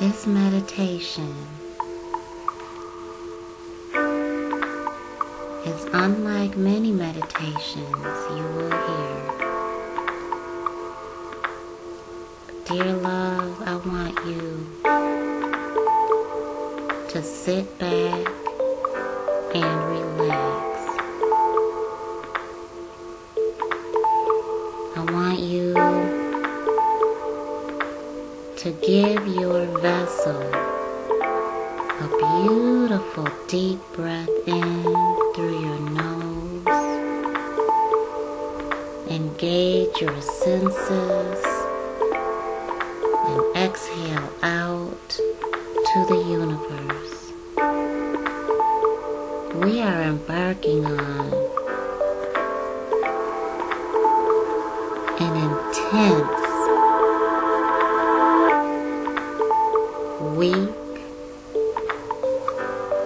This meditation is unlike many meditations you will hear. Dear love, I want you to sit back and relax. Vessel a beautiful deep breath in through your nose. Engage your senses and exhale out to the universe. We are embarking on an intense week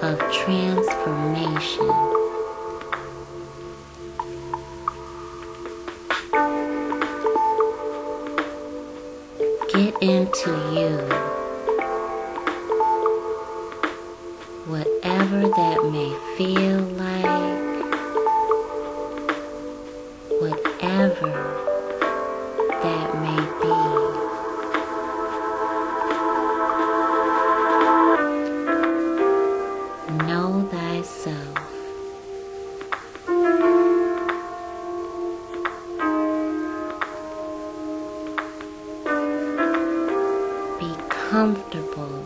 of transformation. Get into you, whatever that may feel like, whatever comfortable.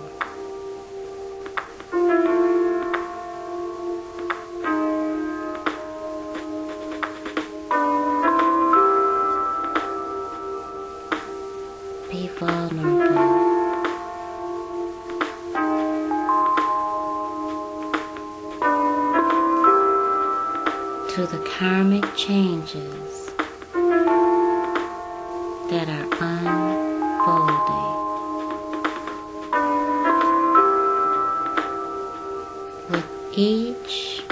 Be vulnerable. To the karmic changes that are unfolding. Each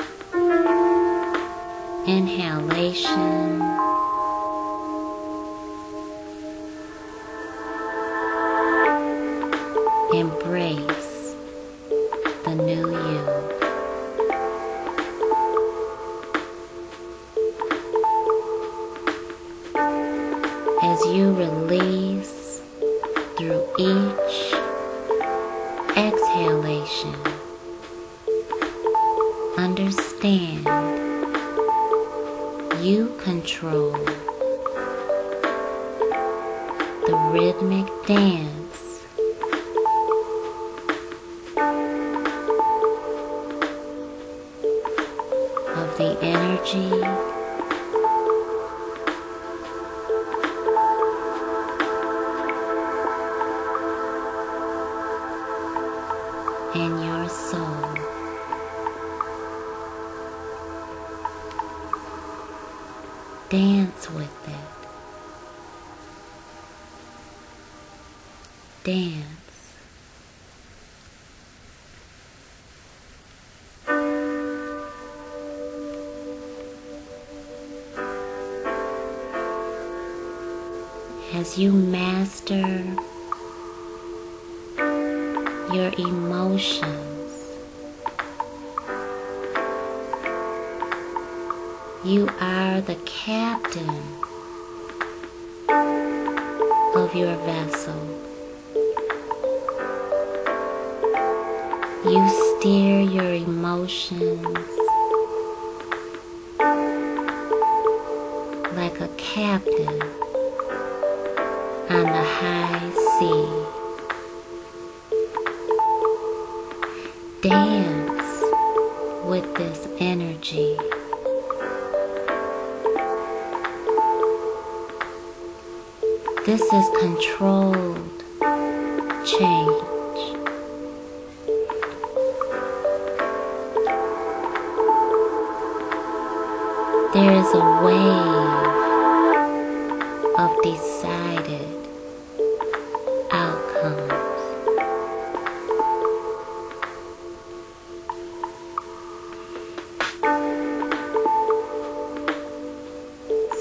inhalation, embrace the new you. As you release through each exhalation, understand. You control the rhythmic dance. Of the energy Dance. As you master your emotions. You are the captain of your vessel. You steer your emotions like a captain on the high sea. Dance with this energy. This is controlled change. There is a wave of decided outcomes.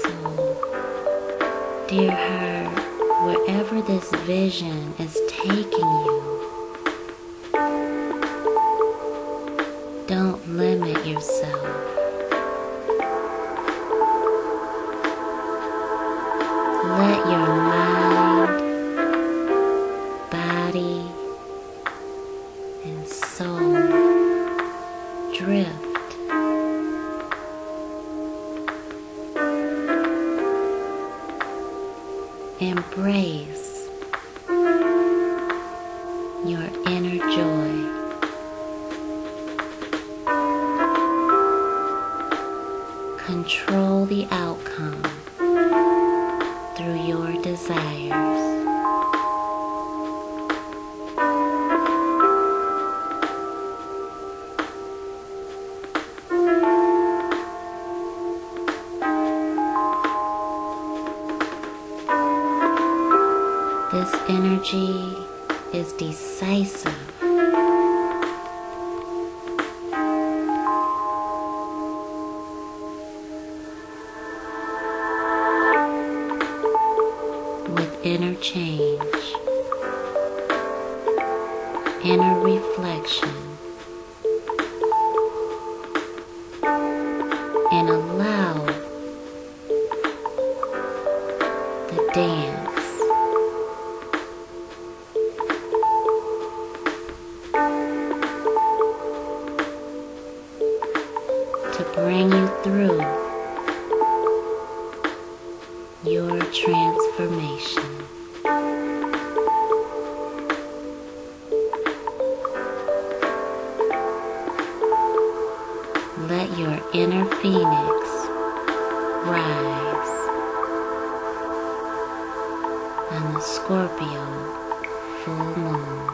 So, dear heart, wherever this vision is taking you, don't limit yourself. drift. Embrace your inner joy. Control the outcome through your desires. Energy is decisive. With inner change, inner reflection, and allow the dance Let your inner phoenix rise on the Scorpio full moon.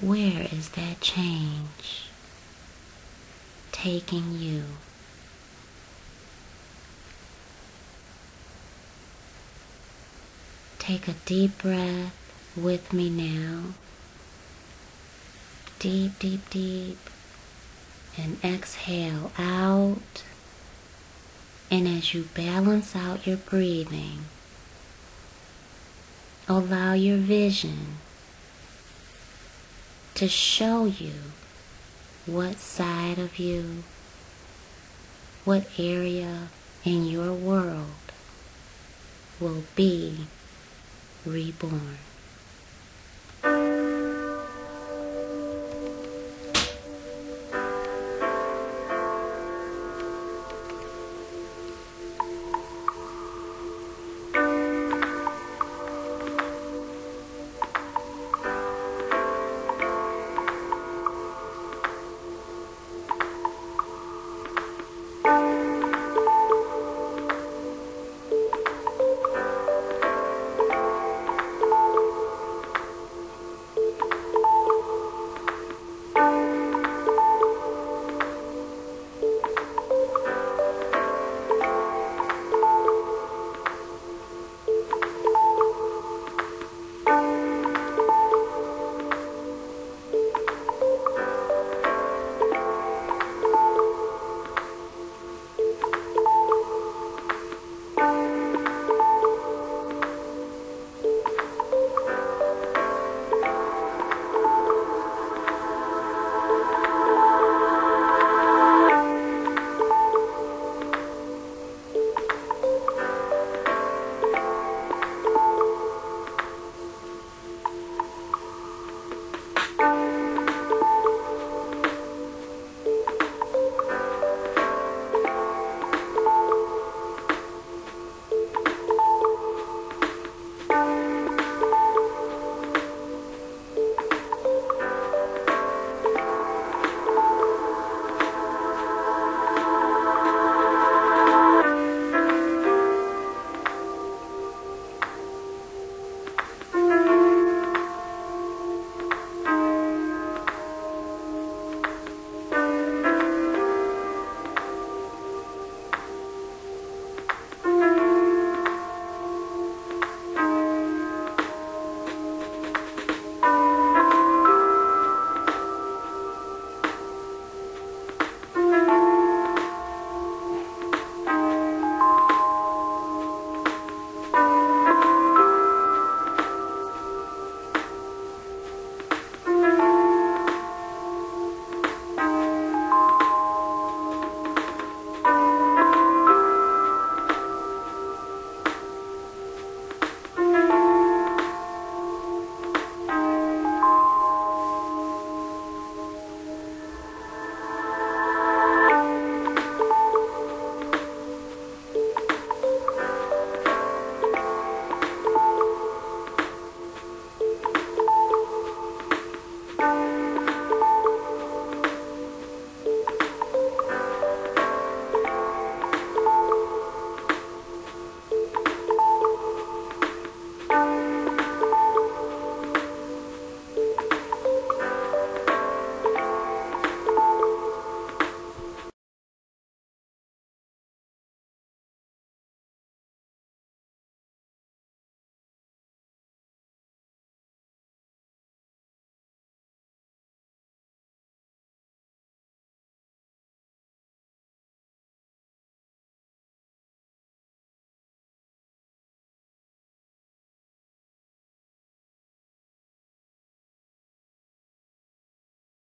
Where is that change taking you? Take a deep breath with me now. Deep, deep, deep. And exhale out. And as you balance out your breathing, allow your vision to show you what side of you, what area in your world will be reborn.